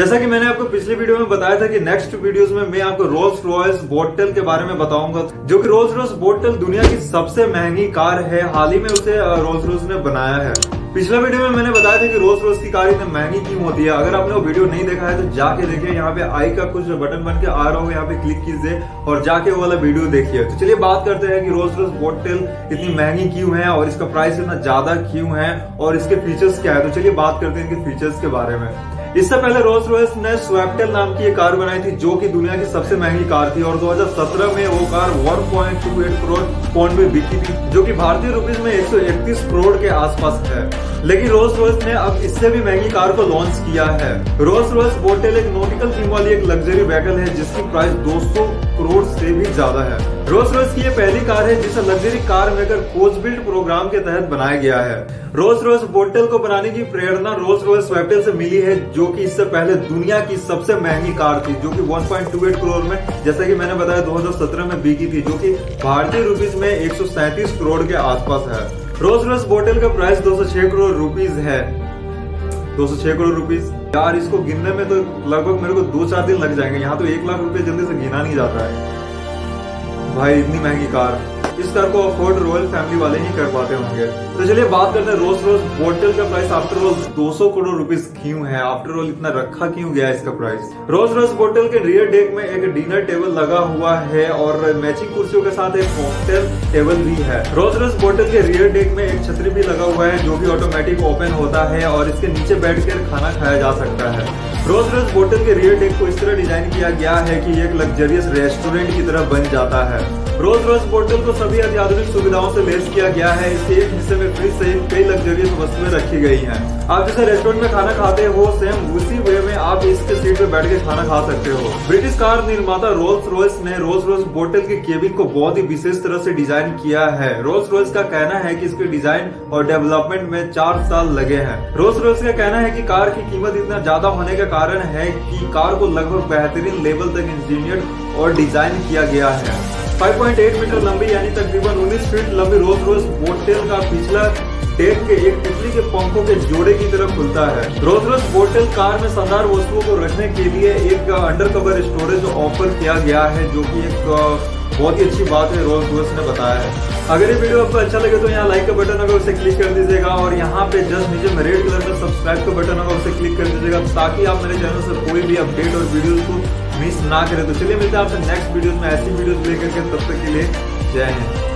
जैसा कि मैंने आपको पिछले वीडियो में बताया था कि नेक्स्ट वीडियोस में मैं आपको रोल्स रॉयस बोटल के बारे में बताऊँगा, जो कि रोल्स रॉयस बोटल दुनिया की सबसे महँगी कार है। हाल ही में उसे रोल्स रॉयस ने बनाया है। पिछले वीडियो में मैंने बताया था कि रोज रोज की कार इतनी महँगी क्यों होती है। अगर आपने वो वीडियो नहीं देखा है तो जाके देखिए। यहाँ पे आई का कुछ बटन बन के आ रहा हो यहाँ पे क्लिक कीजिए और जाके वो वाला वीडियो देखिए। तो चलिए बात करते हैं कि रोज रोज बोटल इतनी महँगी क्यों है और इसका प्राइस इतना ज़्यादा क्यों है और इसके फीचर्स क्या है। तो चलिए बात करते हैं इनके फीचर्स के बारे में। इससे पहले रोज रॉयस ने स्वेप्टेल नाम की एक कार बनाई थी, जो कि दुनिया की सबसे महँगी कार थी, और 2017 में वो कार 1.28 करोड़ पौंड में बिकी थी, जो कि भारतीय रुपीज़ में 131 करोड़ के आसपास है। लेकिन रोज रॉयस ने अब इससे भी महँगी कार को लॉन्च किया है। रोज रॉयस बोटेल एक नोटिकल थीम वाली एक लग्जरी व्हीकल है, जिसकी प्राइस 200 करोड़ से भी ज़्यादा है। रोज रॉयस की ये पहली कार है, जिसे luxury car maker coach build programme के तहत बनाया गया है। रोज रॉयस बोटेल को बनाने की प्रेरणा रोज रॉयस स्वेप्टेल से मिली है, जो कि इससे पहले दुनिया की सबसे महँगी कार थी, जो कि 1.28 करोड़ में, जैसा कि मैंने बताया 2017 में बिकी थी, जो कि भारतीय रुपीज़ में एक सौ सैंतीस करोड़ के आसपास है। रोज रॉयस बोटेल का प्राइस 206 करोड़ रुपीज़ है। 206 करोड़ रुपीज़ यार, इसको गिनने में तो लगभग मेरे को दो चार दिन लग जाएँगे, यहाँ तो एक लाख रुपए जल्दी से गिना नहीं जाता है। भाई इतनी महँगी कार। इस कार को अफोर्ड रॉयल फैमिली वाले ही कर पाते होंगे। तो चलिए बात करते हैं रोज रोज बोटल का price after all 200 crore rupees क्यों है? आफ्टर ऑल इतना रखा क्यों गया इसका price Rolls Royce boat tail के रियर डेक में एक डिनर टेबल लगा हुआ है और मैचिंग कुर्सियों के साथ एक कॉकटेल टेबल भी है। रोज रोज बोटल के रियर डेक में एक छतरी भी लगा हुआ है जो की ऑटोमेटिक ओपन होता है और इसके नीचे बैठ खाना खाया जा सकता है। रोज रोज बोटल के रियर डेक को इस तरह डिज़ाइन किया गया है कि एक लग्जरियस रेस्टोरेंट की तरह बन जाता है। रोज रोज पोर्टल को सभी अत्याधुनिक सुविधाओं से लेस किया गया है। इसके एक हिस्से में फ्रिज सहित कई लग्जरियस वस्तुएँ रखी गई हैं। आप जैसे रेस्टोरेंट में खाना खाते हो सेम उसी वे में आप इसके सीट पे बैठ के खाना खा सकते हो। ब्रिटिश कार निर्माता रोल्स रॉयस ने रोज रोज बोटल के केबिन को बहुत ही विशेष तरह से डिज़ाइन किया है। रोज रॉयस का कहना है की इसके डिज़ाइन और डेवलपमेंट में चार साल लगे हैं। रोज रॉयस का कहना है की कार की कीमत इतना ज़्यादा होने का कारण है की कार को लगभग बेहतरीन लेवल तक इंजीनियर और डिज़ाइन किया गया है। 5.8 मीटर लंबी यानी तकरीबन 19 फीट लंबी रोज रोज बोटेल का पिछला डेक के एक तितली के पंखों के जोड़े की तरफ़ खुलता है। रोज रोज बोटेल कार में शानदार वस्तुओं को रखने के लिए एक अंडर कवर स्टोरेज ऑफ़र किया गया है, जो कि एक बहुत ही अच्छी बात है, रोज रोज ने बताया है। अगर ये वीडियो आपको अच्छा लगे तो यहाँ लाइक का बटन होगा उसे क्लिक कर दीजिएगा और यहाँ पे जस्ट नीचे में रेड कलर का सब्सक्राइब का बटन होगा उसे क्लिक कर दीजिएगा, ताकि आप मेरे चैनल से कोई भी अपडेट और वीडियो को मिस ना करें तो चलिए मिलते हैं आपसे नेक्स्ट वीडियोस में, ऐसी वीडियोस लेकर के, तब तक के लिए जय हिंद।